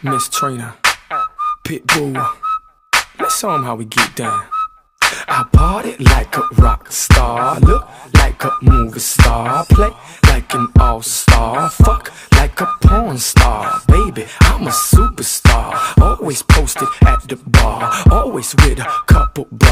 Miss Trina, Pitbull. Let's show 'em how we get down. I party like a rock star, look like a movie star, play like an all star, fuck like a porn star. Baby, I'm a superstar, always posted at the bar, always with a couple bras.